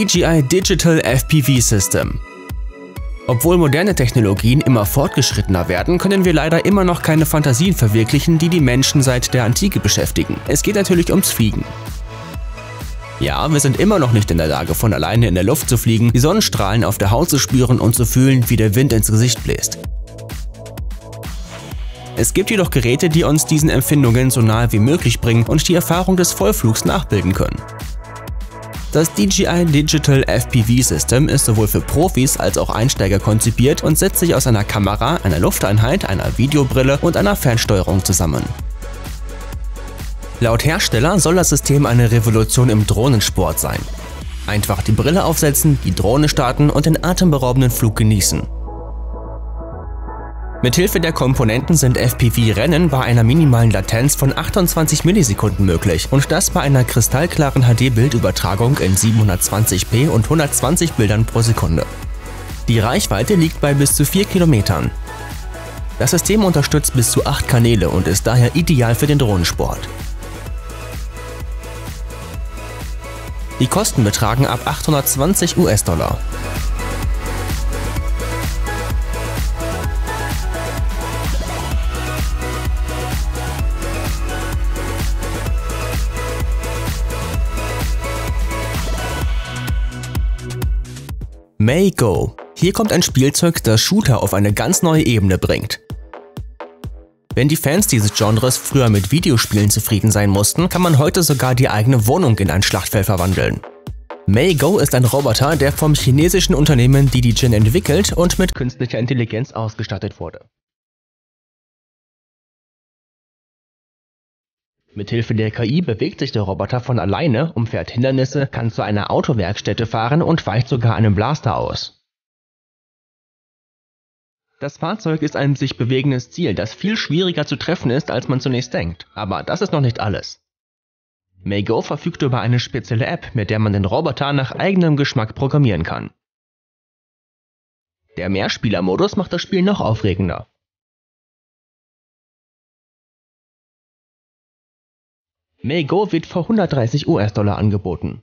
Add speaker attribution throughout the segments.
Speaker 1: DJI Digital FPV System. Obwohl moderne Technologien immer fortgeschrittener werden, können wir leider immer noch keine Fantasien verwirklichen, die die Menschen seit der Antike beschäftigen. Es geht natürlich ums Fliegen. Ja, wir sind immer noch nicht in der Lage, von alleine in der Luft zu fliegen, die Sonnenstrahlen auf der Haut zu spüren und zu fühlen, wie der Wind ins Gesicht bläst. Es gibt jedoch Geräte, die uns diesen Empfindungen so nahe wie möglich bringen und die Erfahrung des Vollflugs nachbilden können. Das DJI Digital FPV System ist sowohl für Profis als auch Einsteiger konzipiert und setzt sich aus einer Kamera, einer Lufteinheit, einer Videobrille und einer Fernsteuerung zusammen. Laut Hersteller soll das System eine Revolution im Drohnensport sein. Einfach die Brille aufsetzen, die Drohne starten und den atemberaubenden Flug genießen. Mithilfe der Komponenten sind FPV-Rennen bei einer minimalen Latenz von 28 Millisekunden möglich und das bei einer kristallklaren HD-Bildübertragung in 720p und 120 Bildern pro Sekunde. Die Reichweite liegt bei bis zu 4 Kilometern. Das System unterstützt bis zu 8 Kanäle und ist daher ideal für den Drohnensport. Die Kosten betragen ab 820 US-Dollar. May Go. Hier kommt ein Spielzeug, das Shooter auf eine ganz neue Ebene bringt. Wenn die Fans dieses Genres früher mit Videospielen zufrieden sein mussten, kann man heute sogar die eigene Wohnung in ein Schlachtfeld verwandeln. Maygo ist ein Roboter, der vom chinesischen Unternehmen DidiGen entwickelt und mit künstlicher Intelligenz ausgestattet wurde. Mithilfe der KI bewegt sich der Roboter von alleine, umfährt Hindernisse, kann zu einer Autowerkstätte fahren und weicht sogar einem Blaster aus. Das Fahrzeug ist ein sich bewegendes Ziel, das viel schwieriger zu treffen ist, als man zunächst denkt. Aber das ist noch nicht alles. Maygo verfügt über eine spezielle App, mit der man den Roboter nach eigenem Geschmack programmieren kann. Der Mehrspielermodus macht das Spiel noch aufregender. Maygo wird für 130 US-Dollar angeboten.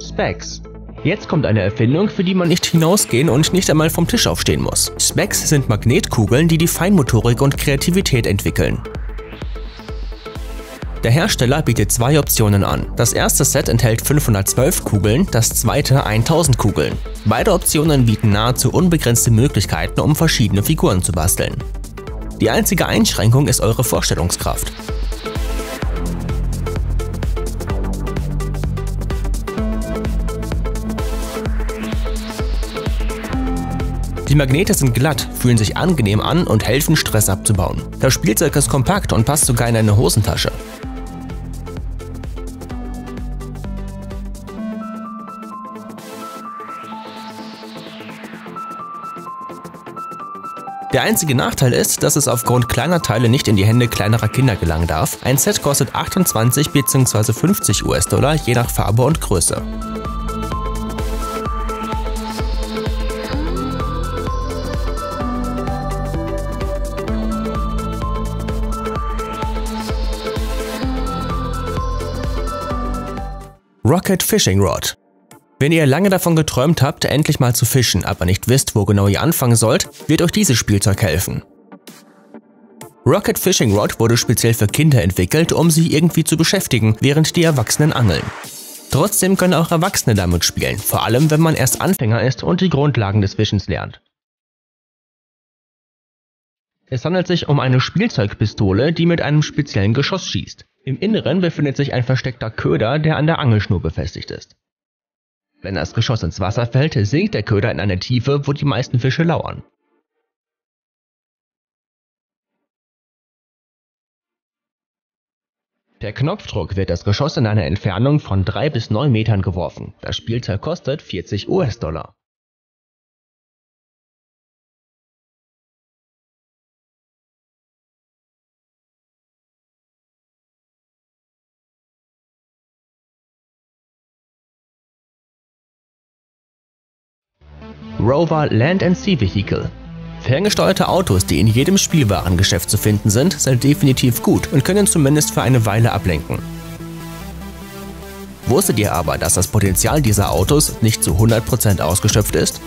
Speaker 1: Specs. Jetzt kommt eine Erfindung, für die man nicht hinausgehen und nicht einmal vom Tisch aufstehen muss. Specs sind Magnetkugeln, die die Feinmotorik und Kreativität entwickeln. Der Hersteller bietet zwei Optionen an. Das erste Set enthält 512 Kugeln, das zweite 1000 Kugeln. Beide Optionen bieten nahezu unbegrenzte Möglichkeiten, um verschiedene Figuren zu basteln. Die einzige Einschränkung ist eure Vorstellungskraft. Die Magnete sind glatt, fühlen sich angenehm an und helfen Stress abzubauen. Das Spielzeug ist kompakt und passt sogar in eine Hosentasche. Der einzige Nachteil ist, dass es aufgrund kleiner Teile nicht in die Hände kleinerer Kinder gelangen darf. Ein Set kostet 28 bzw. 50 US-Dollar je nach Farbe und Größe. Rocket Fishing Rod. Wenn ihr lange davon geträumt habt, endlich mal zu fischen, aber nicht wisst, wo genau ihr anfangen sollt, wird euch dieses Spielzeug helfen. Rocket Fishing Rod wurde speziell für Kinder entwickelt, um sie irgendwie zu beschäftigen, während die Erwachsenen angeln. Trotzdem können auch Erwachsene damit spielen, vor allem wenn man erst Anfänger ist und die Grundlagen des Fischens lernt. Es handelt sich um eine Spielzeugpistole, die mit einem speziellen Geschoss schießt. Im Inneren befindet sich ein versteckter Köder, der an der Angelschnur befestigt ist. Wenn das Geschoss ins Wasser fällt, sinkt der Köder in eine Tiefe, wo die meisten Fische lauern. Per Knopfdruck wird das Geschoss in einer Entfernung von 3 bis 9 Metern geworfen. Das Spielzeug kostet 40 US-Dollar. Rover Land and Sea Vehicle. Ferngesteuerte Autos, die in jedem Spielwarengeschäft zu finden sind, sind definitiv gut und können zumindest für eine Weile ablenken. Wusstet ihr aber, dass das Potenzial dieser Autos nicht zu 100% ausgeschöpft ist?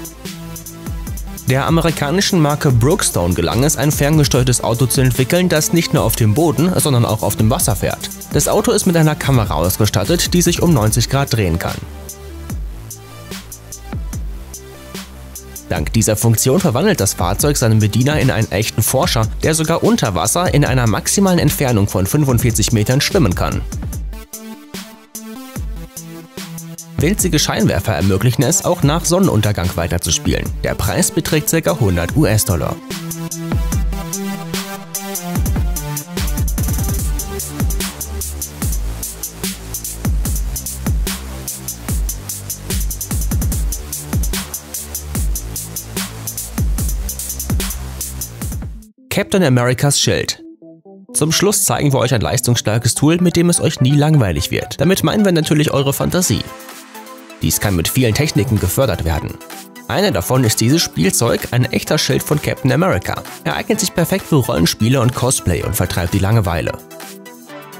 Speaker 1: Der amerikanischen Marke Brookstone gelang es, ein ferngesteuertes Auto zu entwickeln, das nicht nur auf dem Boden, sondern auch auf dem Wasser fährt. Das Auto ist mit einer Kamera ausgestattet, die sich um 90 Grad drehen kann. Dank dieser Funktion verwandelt das Fahrzeug seinen Bediener in einen echten Forscher, der sogar unter Wasser in einer maximalen Entfernung von 45 Metern schwimmen kann. Winzige Scheinwerfer ermöglichen es, auch nach Sonnenuntergang weiterzuspielen. Der Preis beträgt ca. 100 US-Dollar. Captain Americas Schild zum Schluss zeigen wir euch ein leistungsstarkes Tool, mit dem es euch nie langweilig wird. Damit meinen wir natürlich eure Fantasie. Dies kann mit vielen Techniken gefördert werden. Eine davon ist dieses Spielzeug, ein echter Schild von Captain America. Er eignet sich perfekt für Rollenspiele und Cosplay und vertreibt die Langeweile.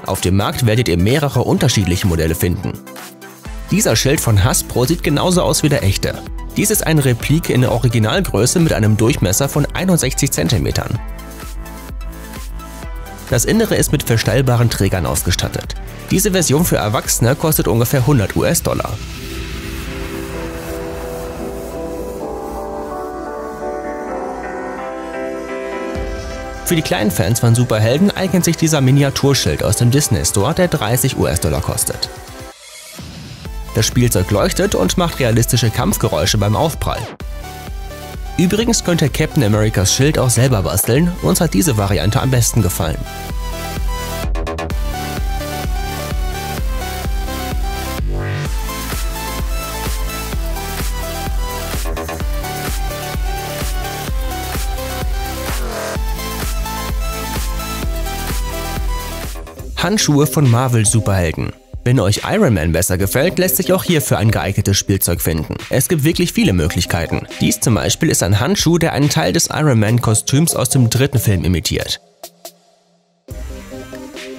Speaker 1: Auf dem Markt werdet ihr mehrere unterschiedliche Modelle finden. Dieser Schild von Hasbro sieht genauso aus wie der echte. Dies ist eine Replik in der Originalgröße mit einem Durchmesser von 61 cm. Das Innere ist mit verstellbaren Trägern ausgestattet. Diese Version für Erwachsene kostet ungefähr 100 US-Dollar. Für die kleinen Fans von Superhelden eignet sich dieser Miniaturschild aus dem Disney Store, der 30 US-Dollar kostet. Das Spielzeug leuchtet und macht realistische Kampfgeräusche beim Aufprall. Übrigens könnt ihr Captain Americas Schild auch selber basteln, uns hat diese Variante am besten gefallen. Handschuhe von Marvel-Superhelden. Wenn euch Iron Man besser gefällt, lässt sich auch hierfür ein geeignetes Spielzeug finden. Es gibt wirklich viele Möglichkeiten. Dies zum Beispiel ist ein Handschuh, der einen Teil des Iron Man-Kostüms aus dem dritten Film imitiert.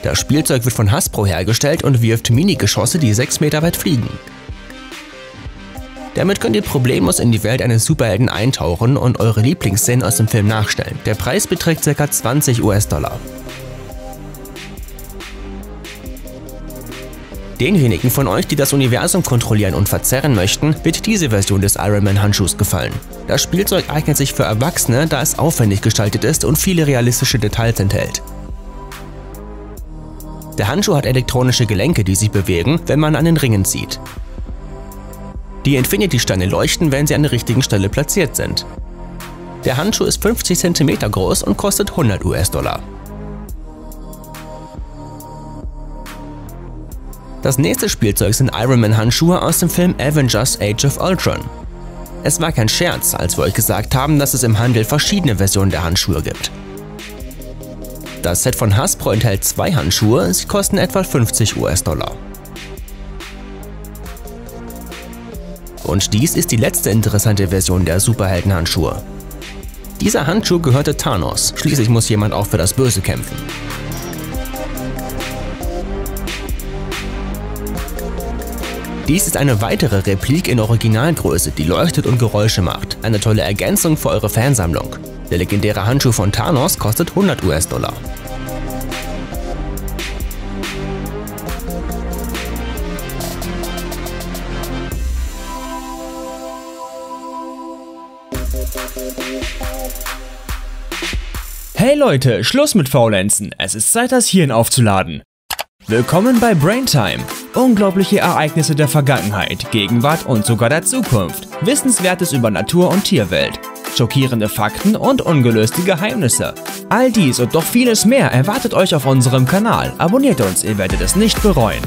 Speaker 1: Das Spielzeug wird von Hasbro hergestellt und wirft Mini-Geschosse, die 6 Meter weit fliegen. Damit könnt ihr problemlos in die Welt eines Superhelden eintauchen und eure Lieblingsszenen aus dem Film nachstellen. Der Preis beträgt ca. 20 US-Dollar. Denjenigen von euch, die das Universum kontrollieren und verzerren möchten, wird diese Version des Ironman Handschuhs gefallen. Das Spielzeug eignet sich für Erwachsene, da es aufwendig gestaltet ist und viele realistische Details enthält. Der Handschuh hat elektronische Gelenke, die sich bewegen, wenn man an den Ringen zieht. Die Infinity-Steine leuchten, wenn sie an der richtigen Stelle platziert sind. Der Handschuh ist 50 cm groß und kostet 100 US-Dollar. Das nächste Spielzeug sind Iron Man Handschuhe aus dem Film Avengers Age of Ultron. Es war kein Scherz, als wir euch gesagt haben, dass es im Handel verschiedene Versionen der Handschuhe gibt. Das Set von Hasbro enthält zwei Handschuhe, sie kosten etwa 50 US-Dollar. Und dies ist die letzte interessante Version der Superhelden-Handschuhe. Dieser Handschuh gehörte Thanos, schließlich muss jemand auch für das Böse kämpfen. Dies ist eine weitere Replik in Originalgröße, die leuchtet und Geräusche macht. Eine tolle Ergänzung für eure Fansammlung. Der legendäre Handschuh von Thanos kostet 100 US-Dollar.
Speaker 2: Hey Leute, Schluss mit Faulenzen. Es ist Zeit, das Hirn aufzuladen. Willkommen bei Braintime. Unglaubliche Ereignisse der Vergangenheit, Gegenwart und sogar der Zukunft. Wissenswertes über Natur und Tierwelt. Schockierende Fakten und ungelöste Geheimnisse. All dies und doch vieles mehr erwartet euch auf unserem Kanal. Abonniert uns, ihr werdet es nicht bereuen.